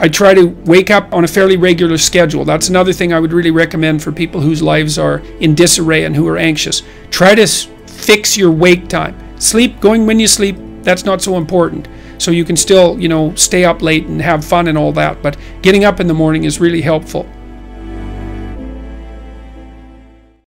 I try to wake up on a fairly regular schedule. That's another thing I would really recommend for people whose lives are in disarray and who are anxious. Try to fix your wake time. Sleep, going when you sleep, that's not so important. So you can still, you know, stay up late and have fun and all that. But getting up in the morning is really helpful.